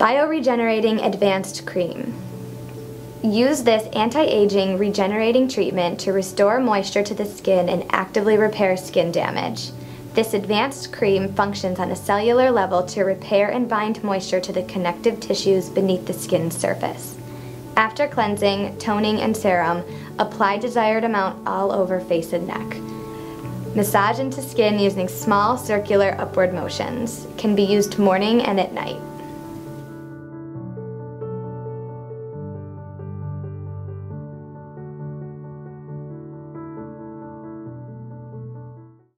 Bioregenerating Advanced Cream. Use this anti-aging regenerating treatment to restore moisture to the skin and actively repair skin damage. This advanced cream functions on a cellular level to repair and bind moisture to the connective tissues beneath the skin's surface. After cleansing, toning, and serum, apply desired amount all over face and neck. Massage into skin using small circular upward motions. Can be used morning and at night.